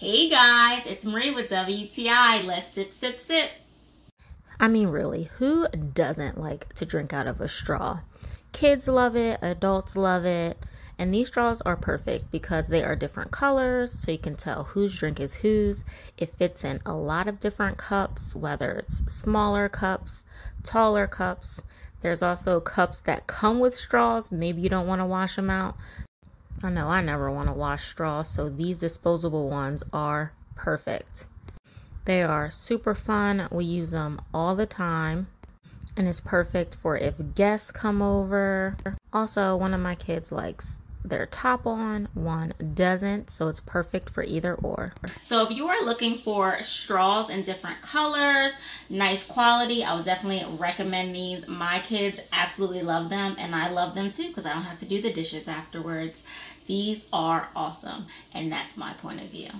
Hey guys, it's Marie with WTI. Let's sip, sip, sip. I mean, really, who doesn't like to drink out of a straw? Kids love it, adults love it, and these straws are perfect because they are different colors, so you can tell whose drink is whose. It fits in a lot of different cups, whether it's smaller cups, taller cups. There's also cups that come with straws. Maybe you don't want to wash them out. I know I never want to wash straws, so these disposable ones are perfect. They are super fun. We use them all the time. And it's perfect for if guests come over. Also, one of my kids likes their top on, one doesn't, so it's perfect for either or. So if you are looking for straws in different colors, nice quality, I would definitely recommend these. My kids absolutely love them and I love them too because I don't have to do the dishes afterwards. These are awesome and that's my point of view.